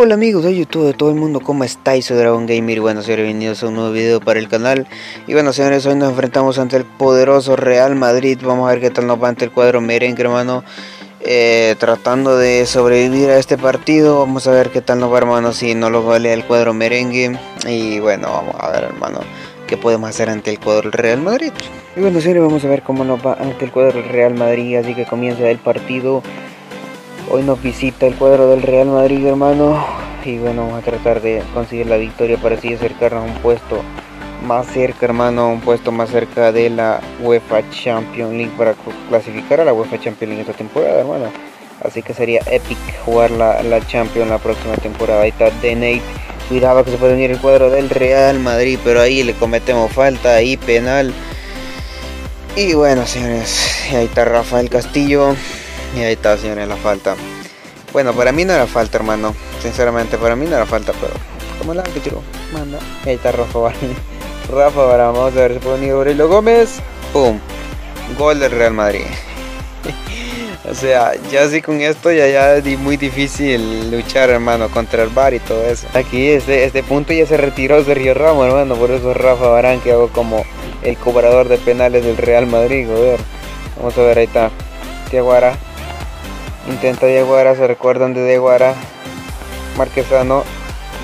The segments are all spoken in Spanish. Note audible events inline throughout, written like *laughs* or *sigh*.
Hola amigos de YouTube, de todo el mundo, ¿cómo estáis? Soy Dragon Gamer bueno, señores, bienvenidos a un nuevo video para el canal. Y bueno, señores, hoy nos enfrentamos ante el poderoso Real Madrid. Vamos a ver qué tal nos va ante el cuadro merengue, hermano. Eh, Tratando de sobrevivir a este partido. Vamos a ver qué tal nos va, hermano, si no lo vale el cuadro merengue. Y bueno, vamos a ver, hermano, qué podemos hacer ante el cuadro Real Madrid. Y bueno, señores, vamos a ver cómo nos va ante el cuadro Real Madrid. Así que comienza el partido Hoy nos visita el cuadro del Real Madrid, hermano. Y bueno, vamos a tratar de conseguir la victoria para así acercarnos a un puesto más cerca, hermano. Un puesto más cerca de la UEFA Champions League para clasificar a la UEFA Champions League esta temporada, hermano. Así que sería épico jugar la, la Champions la próxima temporada. Ahí está Denate. Cuidado que se puede venir el cuadro del Real Madrid, pero ahí le cometemos falta, ahí penal. Y bueno, señores, ahí está Rafael Castillo. Y ahí está, señores, la falta. Bueno, para mí no era falta, hermano. Sinceramente, para mí no era falta, pero como el árbitro manda. Ahí está Rafa Barán. *laughs* Rafa Barán, vamos a ver si venir Aurelio Gómez. ¡Pum! Gol del Real Madrid. *laughs* o sea, ya así con esto ya, ya es muy difícil luchar, hermano, contra el bar y todo eso. Aquí, este, este punto ya se retiró Sergio Ramos, hermano. Por eso Rafa Barán que hago como el cobrador de penales del Real Madrid, joder. Vamos a ver, ahí está. Tiaguara Intenta Diaguara, se recuerdan de Diaguara. Marquesano,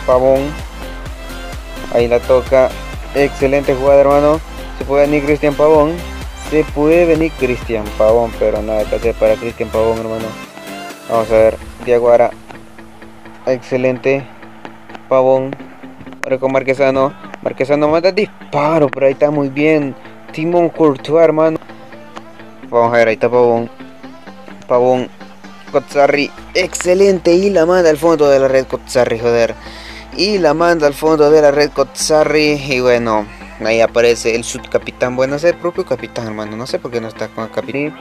Pavón. Ahí la toca. Excelente jugada, hermano. Se puede venir Cristian Pavón. Se puede venir Cristian Pavón, pero nada que hacer para Cristian Pavón, hermano. Vamos a ver. Diaguara. Excelente. Pavón. Ahora con Marquesano. Marquesano manda disparo, pero ahí está muy bien. Timón Courtois, hermano. Vamos a ver, ahí está Pavón. Pavón Kotsarri. Excelente. Y la manda al fondo de la red Kotsarri, joder. Y la manda al fondo de la red Kotsarri. Y bueno, ahí aparece el subcapitán. Bueno, es el propio capitán, hermano. No sé por qué no está con el capitán.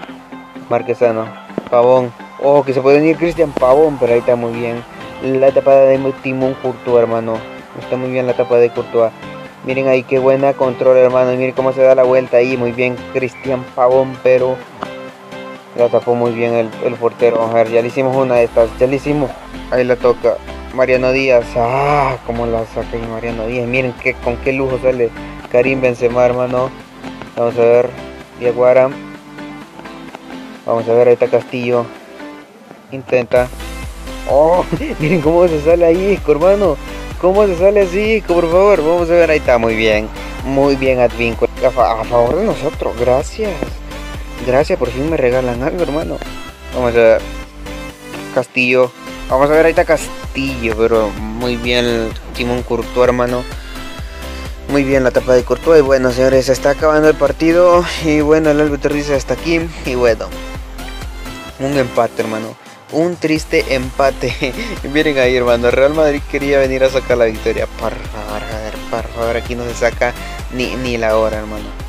Marquesano. Pavón. Oh, que se puede venir Cristian Pavón, pero ahí está muy bien. La tapada de Timón Courtois, hermano. Está muy bien la tapa de Courtois. Miren ahí qué buena control, hermano. Miren cómo se da la vuelta ahí. Muy bien, Cristian Pavón, pero la tapó muy bien el, el, portero. A ver, ya le hicimos una de estas. Ya le hicimos. Ahí la toca. Mariano Díaz. Ah, como la saca ahí Mariano Díaz. Miren que, con qué lujo sale Karim Benzema, hermano. Vamos a ver. Diaguara. Vamos a ver, ahí está Castillo. Intenta. Oh, *laughs* miren cómo se sale ahí, hermano. ¿Cómo se sale así? Por favor, vamos a ver. Ahí está, muy bien. Muy bien, Advinco. A favor de nosotros, gracias. Gracias, por fin me regalan algo, hermano. Vamos a ver. Castillo. Vamos a ver, está Castillo, pero muy bien Timón Courtois, hermano. Muy bien la tapa de Courtois. Y bueno, señores, se está acabando el partido. Y bueno, el árbitro dice hasta aquí. Y bueno, un empate, hermano. Un triste empate. *laughs* Miren ahí, hermano. Real Madrid quería venir a sacar la victoria. Por favor, ver, por favor, aquí no se saca ni, ni la hora, hermano.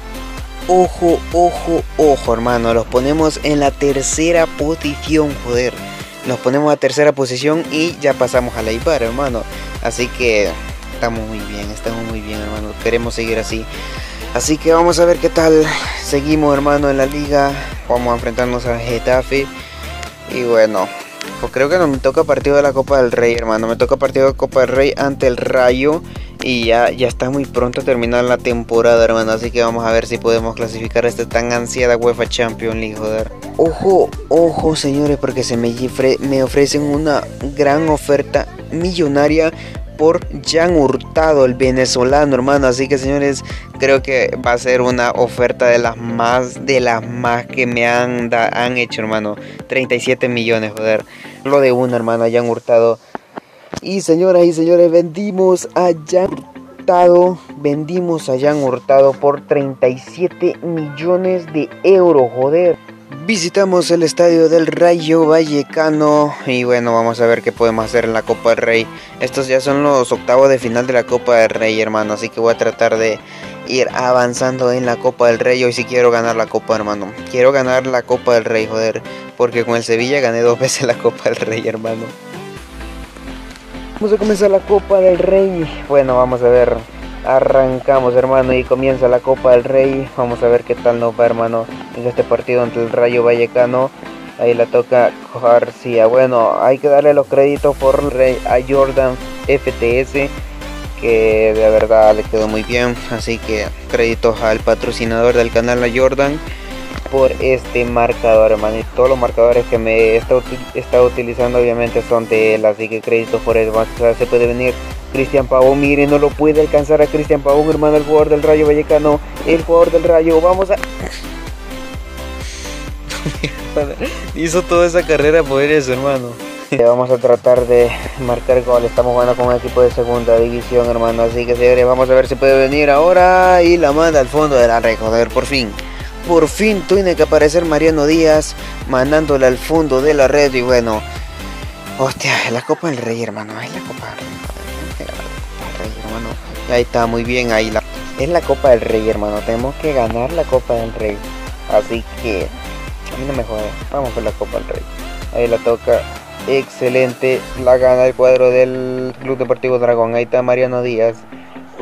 Ojo, ojo, ojo, hermano. Los ponemos en la tercera posición, joder. Nos ponemos a tercera posición y ya pasamos a la IPAR, hermano. Así que estamos muy bien, estamos muy bien, hermano. Queremos seguir así. Así que vamos a ver qué tal seguimos, hermano, en la liga. Vamos a enfrentarnos a Getafe. Y bueno, pues creo que no me toca partido de la Copa del Rey, hermano. Me toca partido de Copa del Rey ante el Rayo. Y ya, ya está muy pronto a terminar la temporada, hermano. Así que vamos a ver si podemos clasificar esta tan ansiada UEFA Champions League, joder. Ojo, ojo, señores, porque se me, me ofrecen una gran oferta millonaria por Jan Hurtado, el venezolano, hermano. Así que, señores, creo que va a ser una oferta de las más, de las más que me han, han hecho, hermano. 37 millones, joder. Lo de uno, hermano, Jan Hurtado. Y señoras y señores, vendimos a Jan Hurtado, vendimos a Jan Hurtado por 37 millones de euros, joder. Visitamos el estadio del Rayo Vallecano y bueno, vamos a ver qué podemos hacer en la Copa del Rey. Estos ya son los octavos de final de la Copa del Rey, hermano, así que voy a tratar de ir avanzando en la Copa del Rey. Hoy sí quiero ganar la Copa, hermano. Quiero ganar la Copa del Rey, joder, porque con el Sevilla gané dos veces la Copa del Rey, hermano. Vamos a comenzar la Copa del Rey. Bueno, vamos a ver. Arrancamos, hermano, y comienza la Copa del Rey. Vamos a ver qué tal nos va, hermano, en este partido ante el Rayo Vallecano. Ahí la toca García. Bueno, hay que darle los créditos por rey a Jordan FTS. Que de verdad le quedó muy bien. Así que créditos al patrocinador del canal a Jordan por este marcador, hermano. Y todos los marcadores que me está, está utilizando obviamente son de él. Así que créditos por eso. se puede venir Cristian Pavón. Miren, no lo puede alcanzar a Cristian Pavón, hermano. El jugador del Rayo Vallecano. El jugador del Rayo. Vamos a... *laughs* Hizo toda esa carrera por eso, hermano. *laughs* Vamos a tratar de marcar gol. Estamos jugando con un equipo de segunda división, hermano. Así que señores, vamos a ver si puede venir ahora. Y la manda al fondo de la red. Joder, por fin. Por fin tiene que aparecer Mariano Díaz mandándola al fondo de la red y bueno. Hostia, la Copa del Rey, hermano. Es la Copa del Rey, hermano. Ahí está, muy bien. Ahí la... Es la Copa del Rey, hermano. Tenemos que ganar la Copa del Rey. Así que... A mí no me jode. Vamos por la Copa del Rey. Ahí la toca. Excelente. La gana el cuadro del Club Deportivo Dragón. Ahí está Mariano Díaz.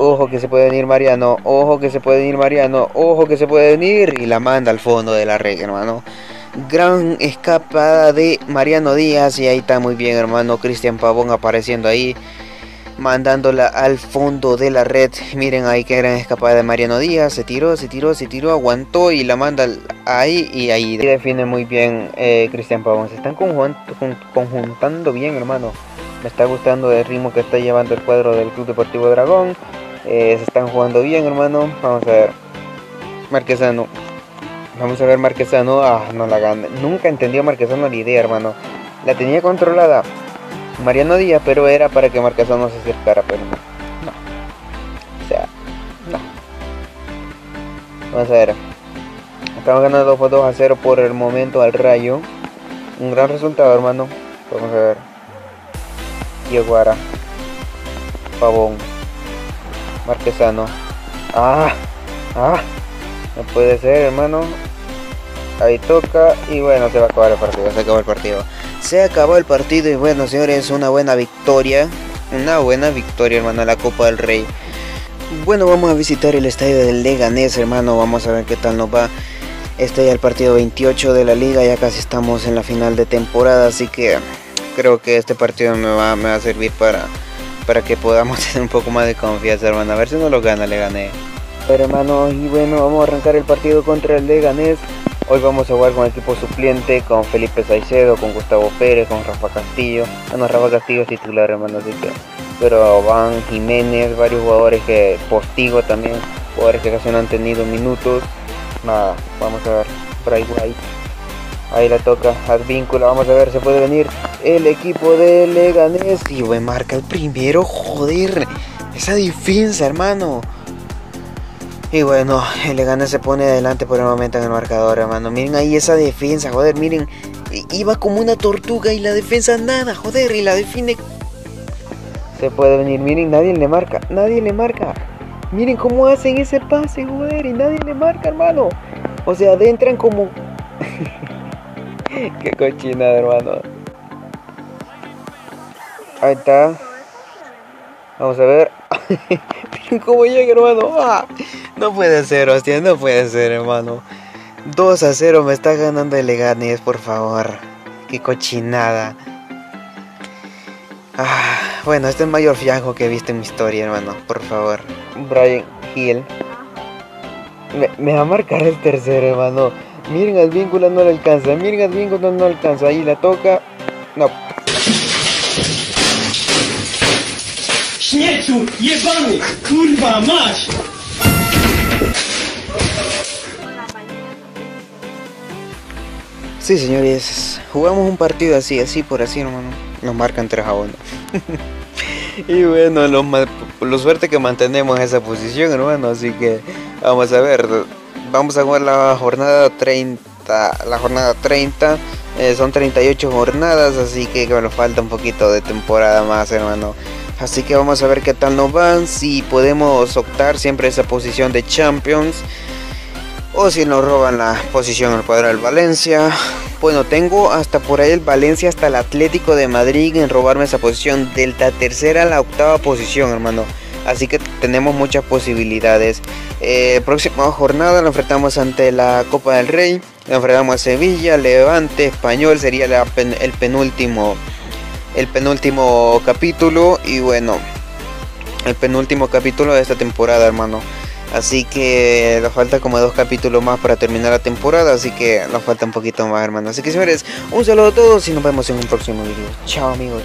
Ojo que se puede venir Mariano, ojo que se puede venir Mariano, ojo que se puede venir y la manda al fondo de la red, hermano. Gran escapada de Mariano Díaz y ahí está muy bien, hermano. Cristian Pavón apareciendo ahí, mandándola al fondo de la red. Miren ahí qué gran escapada de Mariano Díaz. Se tiró, se tiró, se tiró, aguantó y la manda ahí y ahí. define muy bien eh, Cristian Pavón. Se están conjuntando bien, hermano. Me está gustando el ritmo que está llevando el cuadro del Club Deportivo Dragón. Eh, se están jugando bien, hermano. Vamos a ver. Marquesano. Vamos a ver Marquesano. Ah, no la gana. Nunca entendió Marquesano la idea, hermano. La tenía controlada Mariano Díaz, pero era para que Marquesano se acercara, pero no. O sea, no. Vamos a ver. Estamos ganando 2 a 0 por el momento al Rayo. Un gran resultado, hermano. Vamos a ver. Guara. Pavón. Marquesano. Ah, ah, no puede ser, hermano. Ahí toca y bueno, se va a acabar el partido, se acabó el partido. Se acabó el partido y bueno, señores, una buena victoria. Una buena victoria, hermano, la Copa del Rey. Bueno, vamos a visitar el estadio del Leganés, hermano. Vamos a ver qué tal nos va. Este ya el partido 28 de la liga, ya casi estamos en la final de temporada, así que creo que este partido me va, me va a servir para para que podamos *laughs* tener un poco más de confianza, hermano. A ver si no lo gana, le gané. Pero hermano, y bueno, vamos a arrancar el partido contra el Leganés. Hoy vamos a jugar con equipo suplente, con Felipe Saicedo, con Gustavo Pérez, con Rafa Castillo. Bueno, Rafa Castillo es titular, hermano, así que... Pero van Jiménez, varios jugadores que... Postigo también, jugadores que casi no han tenido minutos. Nada, vamos a ver. Bray White. Ahí la toca Advíncula, vamos a ver, se puede venir el equipo de Leganés. Y buen marca el primero, joder. Esa defensa, hermano. Y bueno, el Leganés se pone adelante por el momento en el marcador, hermano. Miren ahí esa defensa, joder, miren. Iba como una tortuga y la defensa nada, joder, y la define. Se puede venir, miren, nadie le marca, nadie le marca. Miren cómo hacen ese pase, joder, y nadie le marca, hermano. O sea, adentran como *laughs* Qué cochina, hermano. Ahí está. Vamos a ver. *laughs* ¿Cómo llega, hermano? Ah, no puede ser, hostia, no puede ser, hermano. 2 a 0 me está ganando el Leganés, por favor. Qué cochinada. Ah, bueno, este es el mayor fiajo que he visto en mi historia, hermano. Por favor. Brian Hill. Me, va a marcar el tercero, hermano. Miren al vínculo no le alcanza. Miren al vínculo no alcanza. Ahí la toca. No. ¡Curva más! Sí, señores, jugamos un partido así, así por así, hermano. Nos marcan 3 a 1. *laughs* y bueno, lo, lo suerte que mantenemos esa posición, hermano. Así que vamos a ver vamos a jugar la jornada 30. La jornada 30 eh, son 38 jornadas, así que bueno, falta un poquito de temporada más, hermano. Así que vamos a ver qué tal nos van, si podemos optar siempre esa posición de Champions. O si nos roban la posición al cuadro del Valencia. Bueno, tengo hasta por ahí el Valencia hasta el Atlético de Madrid en robarme esa posición. Delta tercera a la octava posición, hermano. Así que tenemos muchas posibilidades. Eh, próxima jornada lo enfrentamos ante la Copa del Rey. Enfrentamos a Sevilla, Levante, Español sería el penúltimo el penúltimo capítulo y bueno, el penúltimo capítulo de esta temporada, hermano. Así que nos falta como dos capítulos más para terminar la temporada, así que nos falta un poquito más, hermano. Así que señores, un saludo a todos y nos vemos en un próximo video. Chao amigos.